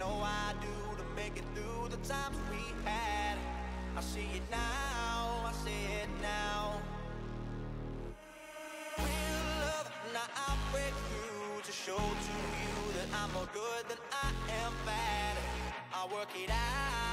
know I do to make it through the times we had. I see it now, I see it now. Real love, now I break through to show to you that I'm more good than I am bad. I work it out.